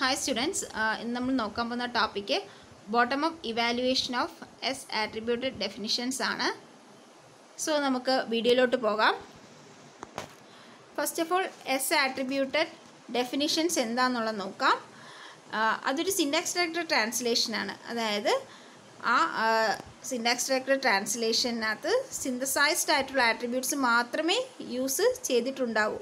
Hi students ഇന്ന് നമ്മൾ നോക്കാൻ പോകുന്ന topic bottom of evaluation of S attributed definitions ആണ്. സോ നമുക്ക് വീഡിയോയിലോട്ട് പോകാം. First of all S attributed definitions എന്താണെന്നുള്ളത് നോക്കാം. ആ, അതൊരു സിൻഡാക്സ് ഡയറക്ടർ ട്രാൻസ്ലേഷനാണ് അതായത് ആ സിൻഡാക്സ് ഡയറക്ടർ ട്രാൻസ്ലേഷനകത്ത് സിന്തസൈസ്ഡ് ആയിട്ടുള്ള ആട്രിബ്യൂട്ട്സ് മാത്രമേ യൂസ് ചെയ്തിട്ടുണ്ടാവൂ.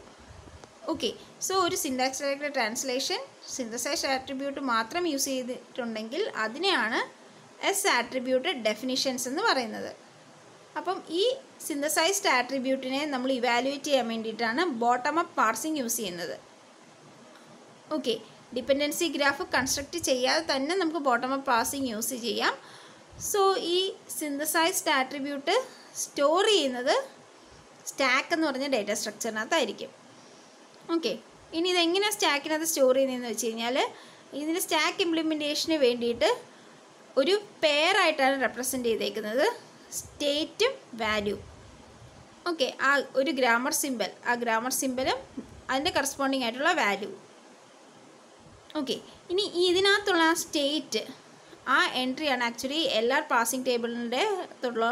ഓക്കെ സോ ഒരു syntax director translation synthesize attribute മാത്രം യൂസ് ചെയ്തിട്ടുണ്ടെങ്കിൽ അതിനെയാണ് എസ് ആട്രിബ്യൂട്ട് ഡെഫിനിഷൻസ് എന്ന് പറയുന്നത്. അപ്പം ഈ സിന്തസൈസ്ഡ് ആട്രിബ്യൂട്ടിനെ നമ്മൾ ഇവാലുവേറ്റ് ചെയ്യാൻ വേണ്ടിയിട്ടാണ് ബോട്ടം അപ്പ് പാർസിങ് യൂസ് ചെയ്യുന്നത്. ഓക്കെ ഡിപ്പെൻഡൻസി ഗ്രാഫ് കൺസ്ട്രക്റ്റ് ചെയ്യാതെ തന്നെ നമുക്ക് ബോട്ടം അപ്പ് പാർസിങ് യൂസ് ചെയ്യാം. സോ ഈ സിന്തസൈസ്ഡ് ആട്രിബ്യൂട്ട് സ്റ്റോർ ചെയ്യുന്നത് സ്റ്റാക്ക് എന്ന് പറഞ്ഞ ഡേറ്റ സ്ട്രക്ചറിനകത്തായിരിക്കും ഓക്കെ ഇനി ഇതെങ്ങനെ സ്റ്റാക്കിനകത്ത് സ്റ്റോർ ചെയ്യുന്നതെന്ന് വെച്ച് കഴിഞ്ഞാൽ ഇതിന്റെ സ്റ്റാക്ക് ഇംപ്ലിമെന്റേഷന് വേണ്ടിയിട്ട് ഒരു പെയറായിട്ടാണ് റെപ്രസെന്റ് ചെയ്തേക്കുന്നത്. സ്റ്റേറ്റും വാല്യൂ ഓക്കെ ആ ഒരു ഗ്രാമർ സിമ്പൽ ആ ഗ്രാമർ സിമ്പലും അതിന്റെ കറസ്പോണ്ടിങ് ആയിട്ടുള്ള വാല്യൂ ഓക്കെ ഇനി ഇതിനകത്തുള്ള സ്റ്റേറ്റ് ആ എൻട്രിയാണ് ആക്ച്വലി എല്ലാ പാസിംഗ് ടേബിളിന്റെ ത്തുള്ള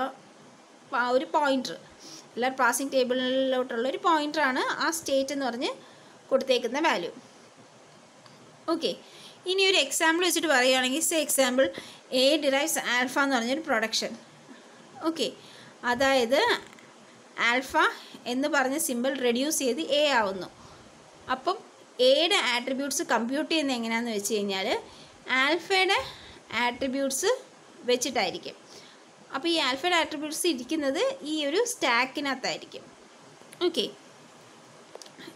ഒരു പോയിന്റർ എല്ലാ പാസിംഗ് ടേബിളിലോട്ടുള്ള ഒരു പോയിന്ററാണ് ആ സ്റ്റേറ്റ് എന്ന് പറഞ്ഞ് കൊടുത്തേക്കുന്ന വാല്യൂ ഓക്കെ ഇനി ഒരു എക്സാമ്പിൾ വെച്ചിട്ട് പറയുകയാണെങ്കിൽ say example A derives alpha എന്ന് പറഞ്ഞൊരു പ്രൊഡക്ഷൻ ഓക്കെ അതായത് ആൽഫ എന്ന് പറഞ്ഞ സിമ്പിൾ റെഡ്യൂസ് ചെയ്ത് എ ആവുന്നു. അപ്പം എയുടെ ആട്രിബ്യൂട്ട്സ് കമ്പ്യൂട്ട് ചെയ്യുന്നത് എങ്ങനെയാണെന്ന് വെച്ച് കഴിഞ്ഞാൽ ആൽഫയുടെ ആട്രിബ്യൂട്ട്സ് വെച്ചിട്ടായിരിക്കും. അപ്പോൾ ഈ ആൽഫയുടെ ആട്രിബ്യൂട്ട്സ് ഇരിക്കുന്നത് ഈ ഒരു സ്റ്റാക്കിനകത്തായിരിക്കും ഓക്കെ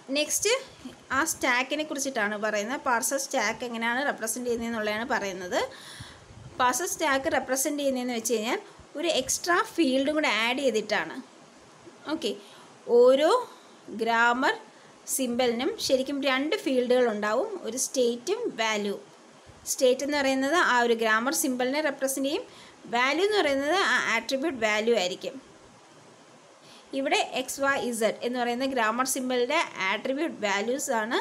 നെക്സ്റ്റ് ആ സ്റ്റാക്കിനെ കുറിച്ചിട്ടാണ് പറയുന്നത്. പാർസൽ സ്റ്റാക്ക് എങ്ങനെയാണ് റെപ്രസെന്റ് ചെയ്യുന്നതെന്നുള്ളതാണ് പറയുന്നത്. പാർസൽ സ്റ്റാക്ക് റെപ്രസെന്റ് ചെയ്യുന്നതെന്ന് വെച്ച് കഴിഞ്ഞാൽ ഒരു എക്സ്ട്രാ ഫീൽഡും കൂടെ ആഡ് ചെയ്തിട്ടാണ്. ഓക്കെ ഓരോ ഗ്രാമർ സിമ്പിളിനും ശരിക്കും രണ്ട് ഫീൽഡുകൾ ഉണ്ടാവും. ഒരു സ്റ്റേറ്റും വാല്യൂ സ്റ്റേറ്റ് എന്ന് പറയുന്നത് ആ ഒരു ഗ്രാമർ സിമ്പിളിനെ റെപ്രസെന്റ് ചെയ്യും. വാല്യൂ എന്ന് പറയുന്നത് ആ ആട്രിബ്യൂട്ട് വാല്യൂ ആയിരിക്കും. ഇവിടെ എക്സ് വൈ ഇസഡ് എന്ന് പറയുന്ന ഗ്രാമർ സിമ്പിളിന്റെ ആട്രിബ്യൂട്ട് വാല്യൂസ് ആണ്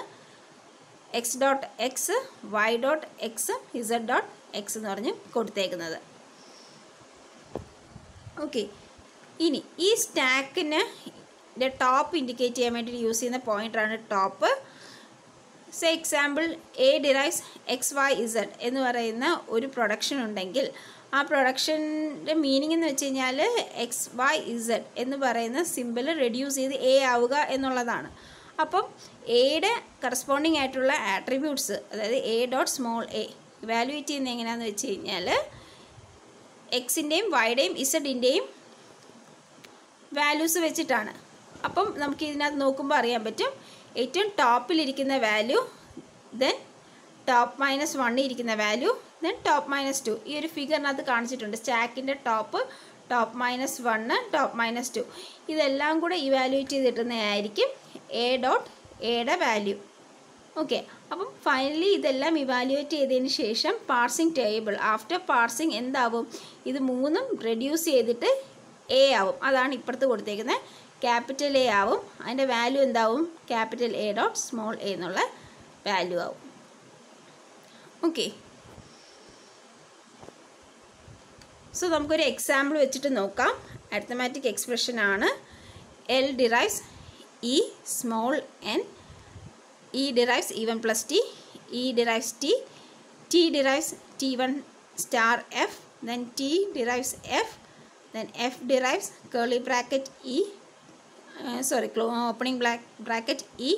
X dot X Y dot X Z dot X എന്ന് പറഞ്ഞ് കൊടുത്തേക്കുന്നത്. ഓക്കെ ഇനി ഈ സ്റ്റാക്കിന് ടോപ്പ് ഇൻഡിക്കേറ്റ് ചെയ്യാൻ വേണ്ടി യൂസ് ചെയ്യുന്ന പോയിന്റാണ് top say example A derives X Y Z എന്ന് പറയുന്ന ഒരു പ്രൊഡക്ഷൻ ഉണ്ടെങ്കിൽ ആ പ്രൊഡക്ഷന്റെ മീനിങ് എന്ന് വെച്ച് കഴിഞ്ഞാൽ എക്സ് വൈ ഇസഡ് എന്ന് പറയുന്ന സിമ്പിൾ റെഡ്യൂസ് ചെയ്ത് എ ആവുക എന്നുള്ളതാണ്. അപ്പം എയുടെ കറസ്പോണ്ടിങ് ആയിട്ടുള്ള ആട്രിബ്യൂട്ട്സ് അതായത് A dot small A evaluate ചെയ്യുന്നത് എങ്ങനെയാണെന്ന് വെച്ച് കഴിഞ്ഞാൽ എക്സിന്റെയും വൈയുടെയും ഇസഡിന്റെയും വാല്യൂസ് വെച്ചിട്ടാണ്. അപ്പം നമുക്ക് ഇതിനകത്ത് നോക്കുമ്പോൾ അറിയാൻ പറ്റും. ഏറ്റവും ടോപ്പിലിരിക്കുന്ന വാല്യൂ ദെൻ ടോപ്പ് മൈനസ് വണ്ണിൽ ഇരിക്കുന്ന value then top minus two ഈ ഒരു ഫിഗറിനകത്ത് കാണിച്ചിട്ടുണ്ട്. സ്റ്റാക്കിന്റെ top top minus one top minus two ഇതെല്ലാം കൂടെ ഇവാലുവേറ്റ് ചെയ്തിട്ടുന്നതായിരിക്കും എ ഡോട്ട് എയുടെ വാല്യൂ ഓക്കെ അപ്പം ഫൈനലി ഇതെല്ലാം ഇവാലുവേറ്റ് ചെയ്തതിന് ശേഷം പാർസിങ് ടേബിൾ ആഫ്റ്റർ പാർസിങ് എന്താവും? ഇത് മൂന്നും റെഡ്യൂസ് ചെയ്തിട്ട് എ ആവും. അതാണ് ഇപ്പുറത്ത് കൊടുത്തേക്കുന്നത് ക്യാപിറ്റൽ എ ആവും. അതിന്റെ വാല്യൂ എന്താവും? Capital A dot small A എന്നുള്ള വാല്യൂ ആവും. ഓക്കെ സോ നമുക്കൊരു എക്സാമ്പിൾ വെച്ചിട്ട് നോക്കാം. അരിത്തമാറ്റിക് എക്സ്പ്രഷൻ ആണ്. L derives E small N E derives E one plus T E derives T T derives T one star F then T derives F then F derives curly bracket E sorry ക്ലോ opening black bracket E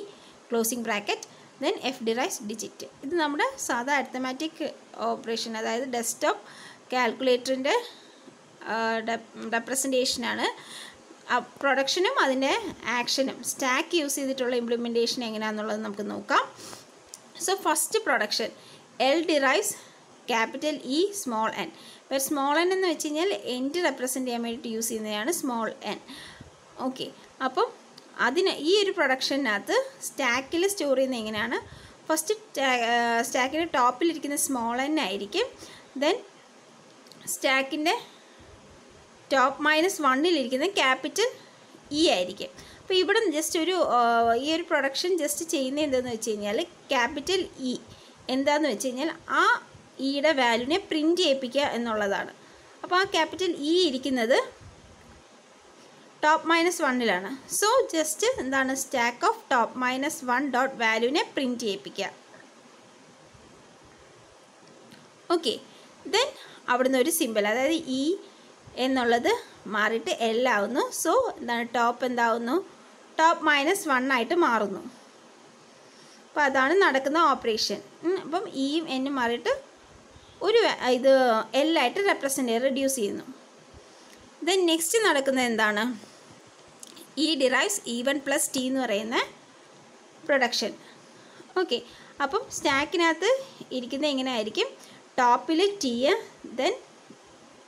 closing bracket then F derives digit ഇത് നമ്മുടെ സാധാ arithmetic operation അതായത് desktop കാൽക്കുലേറ്ററിന്റെ റെപ്രസെന്റേഷനാണ് പ്രൊഡക്ഷനും അതിന്റെ ആക്ഷനും stack use ചെയ്തിട്ടുള്ള implementation എങ്ങനെയാണെന്നുള്ളത് നമുക്ക് നോക്കാം. So first production L derives capital E small N ഇപ്പോൾ സ്മോൾ എൻ എന്ന് വെച്ച് കഴിഞ്ഞാൽ എൻഡ് റെപ്രസെന്റ് ചെയ്യാൻ വേണ്ടിയിട്ട് യൂസ് ചെയ്യുന്നതാണ് സ്മോൾ എൻ ഓക്കെ അപ്പം അതിന് ഈ ഒരു പ്രൊഡക്ഷനകത്ത് സ്റ്റാക്കിൽ സ്റ്റോർ ചെയ്യുന്നത് എങ്ങനെയാണ്? ഫസ്റ്റ് സ്റ്റാക്കിന്റെ ടോപ്പിലിരിക്കുന്ന സ്മോൾ എൻ ആയിരിക്കും. ദെൻ സ്റ്റാക്കിന്റെ ടോപ്പ് മൈനസ് വണ്ണിലിരിക്കുന്ന ക്യാപിറ്റൽ ഇ ആയിരിക്കും. അപ്പോൾ ഇവിടെ ജസ്റ്റ് ഒരു ഈ ഒരു പ്രൊഡക്ഷൻ ജസ്റ്റ് ചെയ്യുന്ന എന്താണെന്ന് വെച്ച് കഴിഞ്ഞാൽ ക്യാപിറ്റൽ ഇ എന്താന്ന് വെച്ച് കഴിഞ്ഞാൽ ആ ഇയുടെ വാല്യൂനെ പ്രിന്റ് ചെയ്യിപ്പിക്കുക എന്നുള്ളതാണ്. അപ്പോൾ ആ ക്യാപിറ്റൽ ഇ ഇരിക്കുന്നത് ടോപ്പ് മൈനസ് വണ്ണിലാണ്. സോ ജസ്റ്റ് എന്താണ് stack of top minus one dot വാല്യൂവിനെ print ചെയ്യിപ്പിക്കുക. ഓക്കെ ദെൻ അവിടുന്ന് ഒരു സിമ്പിൾ അതായത് ഇ എന്നുള്ളത് മാറിയിട്ട് എൽ ആവുന്നു. സോ എന്താണ് ടോപ്പ് എന്താവുന്നു? ടോപ്പ് മൈനസ് വൺ ആയിട്ട് മാറുന്നു. അപ്പോൾ അതാണ് നടക്കുന്ന ഓപ്പറേഷൻ അപ്പം ഇയും എന്നും മാറിയിട്ട് ഒരു ഇത് എല്ലായിട്ട് റെപ്രസെന്റ് റെഡ്യൂസ് ചെയ്യുന്നു. ദെൻ നെക്സ്റ്റ് നടക്കുന്നത് എന്താണ്? E derives one plus T എന്ന് പറയുന്ന പ്രൊഡക്ഷൻ ഓക്കെ അപ്പം സ്റ്റാക്കിനകത്ത് ഇരിക്കുന്നത് എങ്ങനെ ആയിരിക്കും ടോപ്പിൽ ടി ദെൻ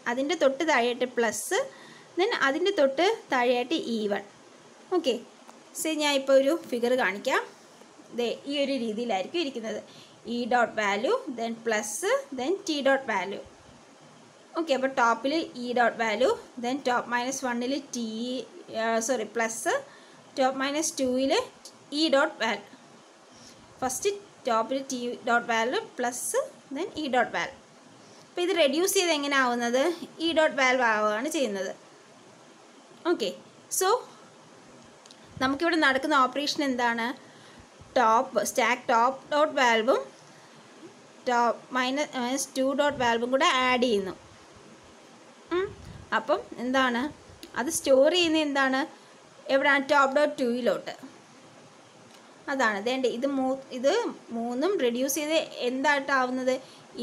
അതിന്റെ തൊട്ട് താഴെയായിട്ട് പ്ലസ് ദെൻ അതിന്റെ തൊട്ട് താഴെയായിട്ട് ഇ വൺ ഓക്കെ സേ ഞാൻ ഇപ്പോൾ ഒരു ഫിഗർ കാണിക്കാം. ദേ ഈ ഒരു രീതിയിലായിരിക്കും ഇരിക്കുന്നത്. E dot value then plus then T dot value okay അപ്പോൾ ടോപ്പിൽ E dot value then top minus വണ്ണിൽ T sorry plus top minus ടുവിൽ ഇ ഡോട്ട് വാല്യൂ ഫസ്റ്റ് ടോപ്പിൽ T dot value plus then E dot valve അപ്പോൾ ഇത് reduce ചെയ്ത് എങ്ങനെ ആവുന്നത് ഇ ഡോട്ട് വാൽവ് ആവുകയാണ് ചെയ്യുന്നത്. ഓക്കെ സോ നമുക്കിവിടെ നടക്കുന്ന ഓപ്പറേഷൻ എന്താണ്? Top stack top dot വാൽവും top minus minus two dot വാൽവും കൂടെ ആഡ് ചെയ്യുന്നു. അപ്പം എന്താണ്? അത് സ്റ്റോർ ചെയ്യുന്നത് എന്താണ്? എവിടെയാണ്? ടോപ്പ് ഡോട്ട് ടുയിലോട്ട് അതാണ്. വേണ്ട ഇത് മൂ ഇത് മൂന്നും റെഡ്യൂസ് ചെയ്ത് എന്തായിട്ടാവുന്നത്?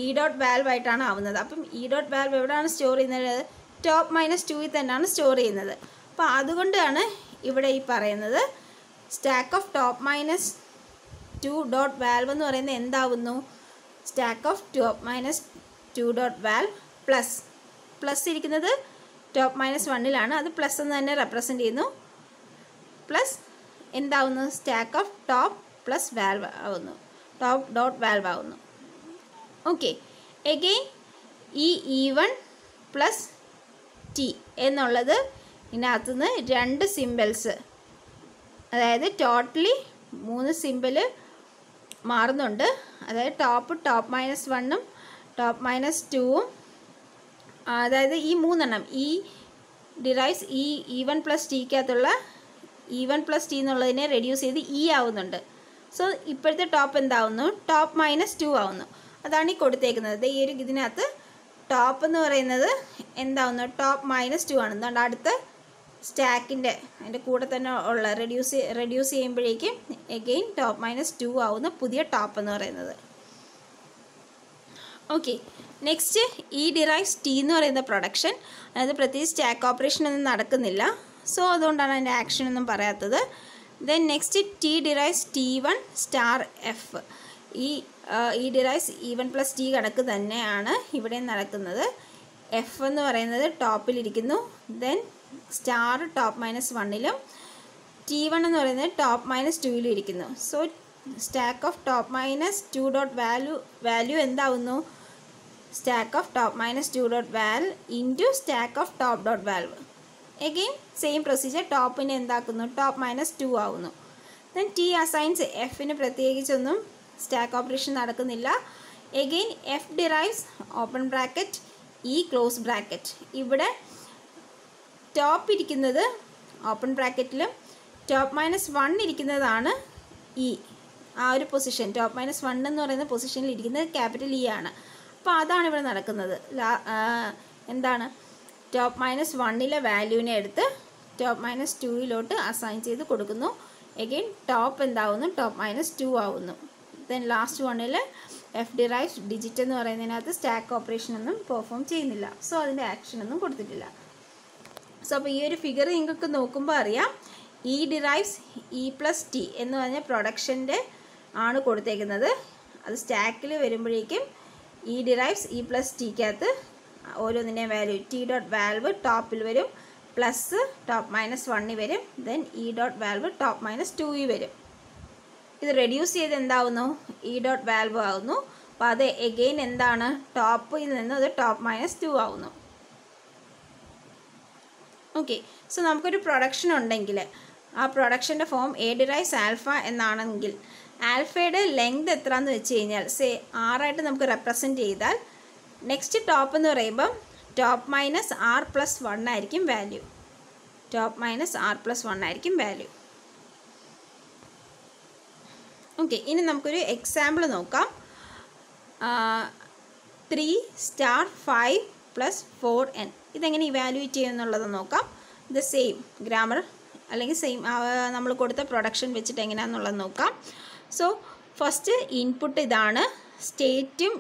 ഇ ഡോട്ട് വാൽവ് ആയിട്ടാണ് ആവുന്നത്. അപ്പം ഇ ഡോട്ട് വാൽവ് എവിടെയാണ് സ്റ്റോർ ചെയ്യുന്നത്? ടോപ്പ് മൈനസ് ടുവിൽ തന്നെയാണ് സ്റ്റോർ ചെയ്യുന്നത്. അപ്പോൾ അതുകൊണ്ടാണ് ഇവിടെ ഈ പറയുന്നത് stack of top minus two dot valve എന്ന് പറയുന്നത് എന്താവുന്നു? Stack of top minus two dot valve plus plus ഇരിക്കുന്നത് ടോപ്പ് മൈനസ് വണ്ണിലാണ് അത് പ്ലസ് എന്ന് തന്നെ റെപ്രസെന്റ് ചെയ്യുന്നു. Plus എന്താവുന്നു? Stack of top plus valve ആവുന്നു. ടോപ്പ് ഡോട്ട് വാൽവ് ആവുന്നു. ഓക്കെ എഗെയിൻ ഈ ഇ വൺ പ്ലസ് ടി എന്നുള്ളത് ഇതിനകത്തുനിന്ന് രണ്ട് സിമ്പിൾസ് അതായത് ടോട്ടലി മൂന്ന് സിമ്പിൾ മാറുന്നുണ്ട്. അതായത് ടോപ്പ് ടോപ്പ് മൈനസ് വണ്ണും ടോപ്പ് മൈനസ് ടുവും അതായത് ഈ മൂന്നെണ്ണം ഈ ഡിറൈവ്സ് ഈ ഇ വൺ പ്ലസ് ടിക്കകത്തുള്ള ഇ വൺ പ്ലസ് ടി എന്നുള്ളതിനെ റെഡ്യൂസ് ചെയ്ത് ഇ ആവുന്നുണ്ട്. സോ ഇപ്പോഴത്തെ ടോപ്പ് എന്താവുന്നു? ടോപ്പ് മൈനസ് ടു ആവുന്നു. അതാണ് ഈ കൊടുത്തേക്കുന്നത്. ഈ ഒരു ഇതിനകത്ത് ടോപ്പ് എന്ന് പറയുന്നത് എന്താവുന്നു? ടോപ്പ് മൈനസ് ടു ആണ്. എന്തുകൊണ്ട് അടുത്ത സ്റ്റാക്കിന്റെ അതിന്റെ കൂടെ തന്നെ ഉള്ള റെഡ്യൂസ് റെഡ്യൂസ് ചെയ്യുമ്പോഴേക്കും എഗെയിൻ ടോപ്പ് മൈനസ് ടു ആവുന്ന പുതിയ ടോപ്പ് എന്ന് പറയുന്നത്. ഓക്കെ നെക്സ്റ്റ് ഈ ഡിറൈവ്സ് ടി എന്ന് പറയുന്ന പ്രൊഡക്ഷൻ അതായത് പ്രത്യേകിച്ച് സ്റ്റാക്ക് ഓപ്പറേഷൻ ഒന്നും നടക്കുന്നില്ല. സോ അതുകൊണ്ടാണ് അതിന്റെ ആക്ഷൻ ഒന്നും പറയാത്തത്. Then next T derives T one star F ഈ ഈ derives E one plus T കണക്ക് തന്നെയാണ് ഇവിടെ നടക്കുന്നത്. എഫ് എന്ന് പറയുന്നത് ടോപ്പിലിരിക്കുന്നു ദെൻ സ്റ്റാർ ടോപ്പ് മൈനസ് വണ്ണിലും ടി വൺ എന്ന് പറയുന്നത് ടോപ്പ് മൈനസ് ടുവിലും ഇരിക്കുന്നു. So stack of top minus two dot value value എന്താവുന്നു? Stack of top minus two dot val into stack of top dot valve again same procedure ടോപ്പിനെ എന്താക്കുന്നു? Top minus two ആവുന്നു. Then T assigns എഫിന് പ്രത്യേകിച്ചൊന്നും stack operation നടക്കുന്നില്ല. Again F derives open bracket E close bracket ഇവിടെ top ഇരിക്കുന്നത് open ബ്രാക്കറ്റിലും top minus one ഇരിക്കുന്നതാണ് E ആ ഒരു പൊസിഷൻ ടോപ്പ് മൈനസ് വൺ എന്ന് പറയുന്ന പൊസിഷനിൽ ഇരിക്കുന്നത് ക്യാപിറ്റൽ ഇ ആണ്. അപ്പോൾ അതാണ് ഇവിടെ നടക്കുന്നത്. എന്താണ്? ടോപ്പ് മൈനസ് വണ്ണിലെ വാല്യൂവിനെ എടുത്ത് ടോപ്പ് മൈനസ് ടുവിലോട്ട് അസൈൻ ചെയ്ത് കൊടുക്കുന്നു. എഗെയിൻ ടോപ്പ് എന്താവുന്നു? ടോപ്പ് മൈനസ് ടു ആവുന്നു. ദെൻ ലാസ്റ്റ് വണ്ണിൽ എഫ് ഡിറൈവ് ഡിജിറ്റ് എന്ന് പറയുന്നതിനകത്ത് സ്റ്റാക്ക് ഓപ്പറേഷൻ ഒന്നും പെർഫോം ചെയ്യുന്നില്ല. സോ അതിന്റെ ആക്ഷൻ ഒന്നും കൊടുത്തിട്ടില്ല. സോ അപ്പോൾ ഈ ഒരു ഫിഗർ നിങ്ങൾക്ക് നോക്കുമ്പോൾ അറിയാം. E derives E plus T എന്ന് പറഞ്ഞ പ്രൊഡക്ഷന്റെ ആണ് കൊടുത്തേക്കുന്നത്. അത് സ്റ്റാക്കിൽ വരുമ്പോഴേക്കും ഇ ഡിറൈവ്സ് ഇ പ്ലസ് ടിക്കകത്ത് ഓരോന്നിന്റെയും വാല്യൂ ടി ഡോട്ട് വാൽവ് ടോപ്പിൽ വരും. പ്ലസ് ടോപ്പ് മൈനസ് വണ്ണിൽ വരും. Then E dot valve top minus ടൂയിൽ വരും. ഇത് റെഡ്യൂസ് ചെയ്ത് എന്താവുന്നു? ഇ ഡോട്ട് വാൽവ് ആവുന്നു. അപ്പോൾ അത് എഗെയിൻ എന്താണ്? ടോപ്പിൽ നിന്ന് അത് ടോപ്പ് മൈനസ് ടു ആവുന്നു. ഓക്കെ സോ നമുക്കൊരു പ്രൊഡക്ഷൻ ഉണ്ടെങ്കിൽ ആ പ്രൊഡക്ഷന്റെ ഫോം എ ഡിറൈസ് ആൽഫ എന്നാണെങ്കിൽ ആൽഫയുടെ ലെങ്ത് എത്രയെന്ന് വെച്ച് കഴിഞ്ഞാൽ സേ ആറായിട്ട് നമുക്ക് റെപ്രസെന്റ് ചെയ്താൽ നെക്സ്റ്റ് ടോപ്പ് എന്ന് പറയുമ്പം top minus R plus one ആയിരിക്കും value top minus R plus one ആയിരിക്കും വാല്യൂ ഓക്കെ ഇനി നമുക്കൊരു എക്സാമ്പിൾ നോക്കാം. Three star five plus four N ഇതെങ്ങനെ ഇവാലുവേറ്റ് ചെയ്യുമെന്നുള്ളത് നോക്കാം. ഇത് സെയിം ഗ്രാമർ അല്ലെങ്കിൽ സെയിം നമ്മൾ കൊടുത്ത പ്രൊഡക്ഷൻ വെച്ചിട്ട് എങ്ങനെയാണെന്നുള്ളത് നോക്കാം. സോ ഫസ്റ്റ് ഇൻപുട്ട് ഇതാണ് സ്റ്റേറ്റും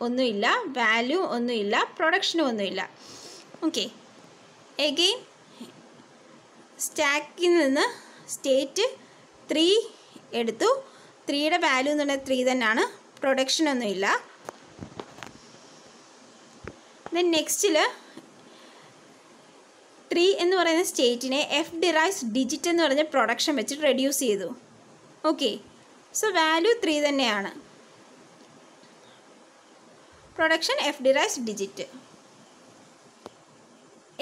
ഒന്നുമില്ല വാല്യൂ ഒന്നുമില്ല പ്രൊഡക്ഷനും ഒന്നുമില്ല. ഓക്കെ എഗെയിൻ സ്റ്റാക്കിൽ നിന്ന് സ്റ്റേറ്റ് ത്രീ എടുത്തു. ത്രീയുടെ വാല്യൂ എന്ന് പറഞ്ഞാൽ ത്രീ തന്നെയാണ്. പ്രൊഡക്ഷൻ ഒന്നുമില്ല. ദെൻ നെക്സ്റ്റിൽ ത്രീ എന്ന് പറയുന്ന സ്റ്റേറ്റിനെ എഫ് ഡിറൈസ് ഡിജിറ്റ് എന്ന് പറഞ്ഞ പ്രൊഡക്ഷൻ വെച്ചിട്ട് റെഡ്യൂസ് ചെയ്തു. ഓക്കെ സോ വാല്യൂ ത്രീ തന്നെയാണ്. Production F derives digit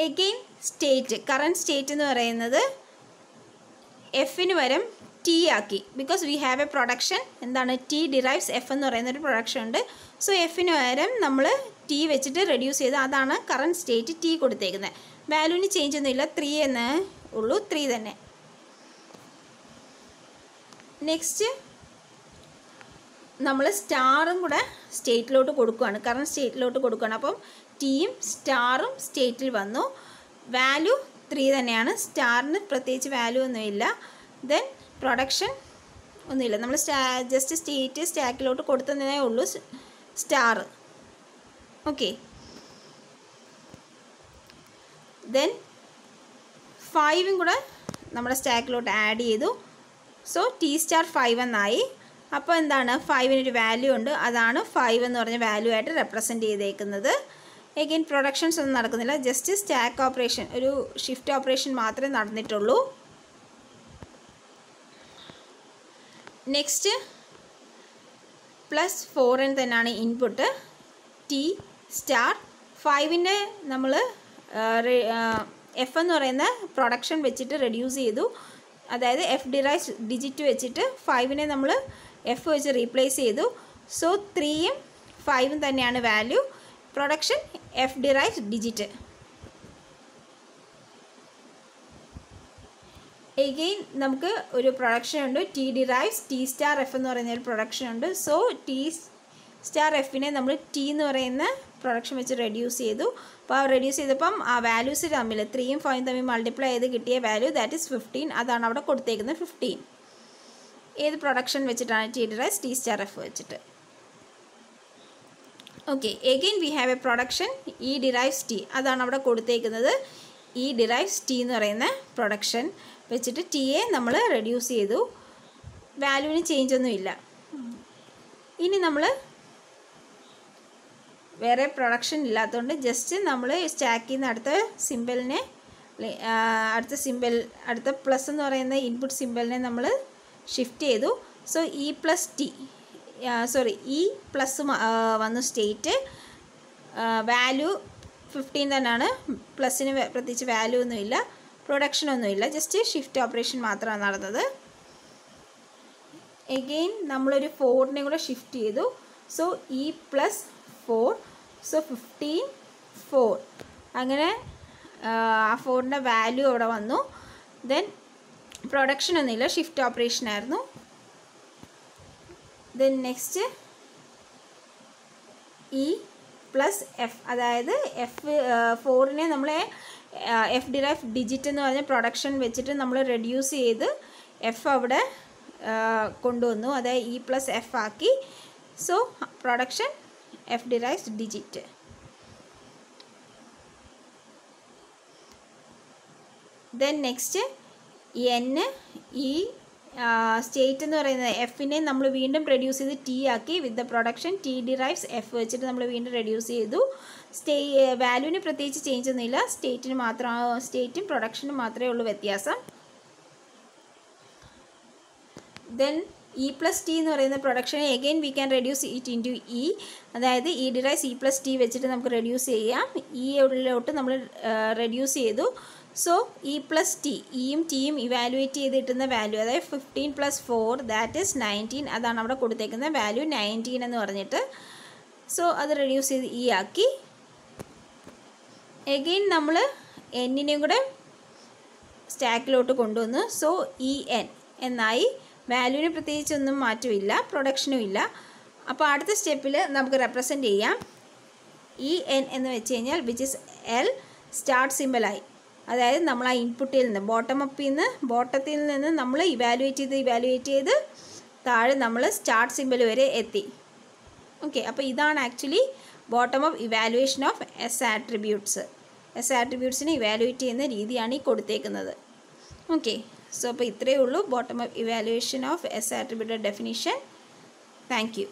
again state current state എന്ന് പറയുന്നത് എഫിന് പകരം ടി ആക്കി. Because we have a production എന്താണ്? ടി ഡിറൈവ്സ് എഫ് എന്ന് പറയുന്ന ഒരു പ്രൊഡക്ഷൻ ഉണ്ട് സോ എഫിന് പകരം നമ്മൾ ടി വെച്ചിട്ട് റെഡ്യൂസ് ചെയ്ത് അതാണ് കറണ്ട് സ്റ്റേറ്റ് ടി കൊടുത്തേക്കുന്നത് വാല്യൂവിന് ചേഞ്ച് ഒന്നുമില്ല ത്രീ എന്ന് ഉള്ളൂ. ത്രീ തന്നെ. നെക്സ്റ്റ് നമ്മൾ സ്റ്റാറും കൂടെ സ്റ്റേറ്റിലോട്ട് കൊടുക്കുകയാണ് കാരണം സ്റ്റേറ്റിലോട്ട് കൊടുക്കുകയാണ് അപ്പം ടീയും സ്റ്റാറും സ്റ്റേറ്റിൽ വന്നു. വാല്യൂ ത്രീ തന്നെയാണ്. സ്റ്റാറിന് പ്രത്യേകിച്ച് വാല്യൂ ഒന്നുമില്ല ദെൻ പ്രൊഡക്ഷൻ ഒന്നുമില്ല നമ്മൾ സ്റ്റാ ജസ്റ്റ് സ്റ്റേറ്റ് സ്റ്റാക്കിലോട്ട് കൊടുത്തതേ ഉള്ളൂ. സ്റ്റാർ ഓക്കെ ദെൻ ഫൈവും കൂടെ നമ്മുടെ സ്റ്റാക്കിലോട്ട് ആഡ് ചെയ്തു. സോ ടി സ്റ്റാർ ഫൈവ് എന്നായി. അപ്പോൾ എന്താണ്? ഫൈവിനൊരു വാല്യൂ ഉണ്ട്. അതാണ് ഫൈവ് എന്ന് പറഞ്ഞ വാല്യൂ ആയിട്ട് റെപ്രസെന്റ് ചെയ്തേക്കുന്നത്. എഗെയിൻ പ്രൊഡക്ഷൻസ് ഒന്നും നടക്കുന്നില്ല. ജസ്റ്റ് സ്റ്റാക്ക് ഓപ്പറേഷൻ ഒരു ഷിഫ്റ്റ് ഓപ്പറേഷൻ മാത്രമേ നടന്നിട്ടുള്ളൂ. നെക്സ്റ്റ് പ്ലസ് ഫോറിൻ തന്നെയാണ് ഇൻപുട്ട് ടി സ്റ്റാർ ഫൈവിന്റെ നമ്മൾ എഫ് എന്ന് പറയുന്ന പ്രൊഡക്ഷൻ വെച്ചിട്ട് റെഡ്യൂസ് ചെയ്തു. അതായത് എഫ് ഡിറൈസ് ഡിജിറ്റ് വെച്ചിട്ട് ഫൈവിനെ നമ്മൾ എഫ് വെച്ച് റീപ്ലേസ് ചെയ്തു. സോ ത്രീയും ഫൈവും തന്നെയാണ് value production F derive digit again നമുക്ക് ഒരു പ്രൊഡക്ഷൻ ഉണ്ട്. T derives T star F എന്ന് പറയുന്ന ഒരു പ്രൊഡക്ഷൻ ഉണ്ട്. സോ ടി സ്റ്റാർ എഫിനെ നമ്മൾ ടി എന്ന് പറയുന്ന പ്രൊഡക്ഷൻ വെച്ച് റെഡ്യൂസ് ചെയ്തു. അപ്പോൾ ആ റെഡ്യൂസ് ചെയ്തപ്പം ആ വാല്യൂസ് തമ്മിൽ ത്രീയും ഫൈവും തമ്മിൽ മൾട്ടിപ്ലൈ ചെയ്ത് കിട്ടിയ വാല്യൂ ദാറ്റ് ഇസ് ഫിഫ്റ്റീൻ അതാണ് അവിടെ കൊടുത്തേക്കുന്നത് ഫിഫ്റ്റീൻ ഏത് പ്രൊഡക്ഷൻ വെച്ചിട്ടാണ് T derives T star F വെച്ചിട്ട്? Okay again we have a production E derives T അതാണ് അവിടെ കൊടുത്തേക്കുന്നത് ഇ ഡിറൈവ്സ് ടി എന്ന് പറയുന്ന പ്രൊഡക്ഷൻ വെച്ചിട്ട് ടിയെ നമ്മൾ റെഡ്യൂസ് ചെയ്തു. വാല്യൂവിന് ചേഞ്ച് ഒന്നുമില്ല ഇനി നമ്മൾ വേറെ പ്രൊഡക്ഷൻ ഇല്ലാത്തതുകൊണ്ട് ജസ്റ്റ് നമ്മൾ സ്റ്റാക്കിൽ നിന്ന് അടുത്ത സിമ്പിളിനെ അടുത്ത സിമ്പിൾ അടുത്ത പ്ലസ് എന്ന് പറയുന്ന ഇൻപുട്ട് സിമ്പിളിനെ നമ്മൾ ഷിഫ്റ്റ് ചെയ്തു. So E plus T sorry E plus വന്ന സ്റ്റേറ്റ് വാല്യൂ ഫിഫ്റ്റീൻ തന്നെയാണ്. പ്ലസ്സിന് പ്രത്യേകിച്ച് വാല്യൂ ഒന്നുമില്ല പ്രൊഡക്ഷൻ ഒന്നുമില്ല ജസ്റ്റ് ഷിഫ്റ്റ് ഓപ്പറേഷൻ മാത്രമാണ് നടന്നത്. എഗെയിൻ നമ്മളൊരു ഫോറിനെ കൂടെ ഷിഫ്റ്റ് ചെയ്തു. So E plus four so fifteen four അങ്ങനെ ആ ഫോറിന്റെ വാല്യൂ അവിടെ വന്നു. ദെൻ പ്രൊഡക്ഷൻ ഒന്നുമില്ല ഷിഫ്റ്റ് ഓപ്പറേഷൻ ആയിരുന്നു. Then next E plus F അതായത് എഫ് ഫോറിനെ നമ്മൾ എഫ് ഡിറൈഫ് ഡിജിറ്റ് എന്ന് പറഞ്ഞ പ്രൊഡക്ഷൻ വെച്ചിട്ട് നമ്മൾ റെഡ്യൂസ് ചെയ്ത് എഫ് അവിടെ കൊണ്ടുവന്നു. അതായത് ഇ പ്ലസ് എഫ് ആക്കി. So production F derives digit then next N ഈ സ്റ്റേറ്റ് എന്ന് പറയുന്നത് എഫിനെ നമ്മൾ വീണ്ടും റെഡ്യൂസ് ചെയ്ത് ടി ആക്കി with the production T derives F വെച്ചിട്ട് നമ്മൾ വീണ്ടും റെഡ്യൂസ് ചെയ്തു. സ്റ്റേ വാല്യൂവിന് പ്രത്യേകിച്ച് ചേഞ്ച് ഒന്നുമില്ല. സ്റ്റേറ്റിന് മാത്രം സ്റ്റേറ്റും പ്രൊഡക്ഷനും മാത്രമേ ഉള്ളൂ വ്യത്യാസം. ദെൻ ഇ പ്ലസ് ടി എന്ന് പറയുന്ന പ്രൊഡക്ഷനെ again we can reduce it into E അതായത് E derives E plus T വെച്ചിട്ട് നമുക്ക് റെഡ്യൂസ് ചെയ്യാം. ഇ ഉള്ളിലോട്ട് നമ്മൾ റെഡ്യൂസ് ചെയ്തു. സോ ഇ പ്ലസ് ടി ഇയും ടിയും ഇവാലുവേറ്റ് ചെയ്ത് കിട്ടുന്ന വാല്യൂ അതായത് fifteen plus four that is nineteen അതാണ് അവിടെ കൊടുത്തേക്കുന്ന വാല്യൂ നയന്റീൻ എന്ന് പറഞ്ഞിട്ട്. സോ അത് റെഡ്യൂസ് ചെയ്ത് ഇ ആക്കി. എഗെയിൻ നമ്മൾ എന്നിനെയും കൂടെ സ്റ്റാക്കിലോട്ട് കൊണ്ടുവന്ന് സോ ഇ എൻ എന്നായി വാല്യൂവിന് പ്രത്യേകിച്ചൊന്നും മാറ്റമില്ല പ്രൊഡക്ഷനും ഇല്ല അപ്പോൾ അടുത്ത സ്റ്റെപ്പിൽ നമുക്ക് റെപ്രസെന്റ് ചെയ്യാം. ഇ എൻ എന്ന് വെച്ച് കഴിഞ്ഞാൽ വിച്ച് ഇസ് എൽ സ്റ്റാർട്ട് സിമ്പിളായി അതായത് നമ്മൾ ആ ഇൻപുട്ടിൽ നിന്ന് ബോട്ടം അപ്പിൽ നിന്ന് ബോട്ടത്തിൽ നിന്ന് നമ്മൾ ഇവാലുവേറ്റ് ചെയ്ത് ഇവാലുവേറ്റ് ചെയ്ത് താഴെ നമ്മൾ സ്റ്റാർട്ട് സിമ്പിൾ വരെ എത്തി. ഓക്കെ അപ്പോൾ ഇതാണ് actually bottom of evaluation of S attributes S ആട്രിബ്യൂട്ട്സിനെ evaluate ചെയ്യുന്ന രീതിയാണ് ഈ കൊടുത്തേക്കുന്നത്. ഓക്കെ സോ അപ്പോൾ ഇത്രയേ ഉള്ളൂ. Bottom of evaluation of S attribute definition thank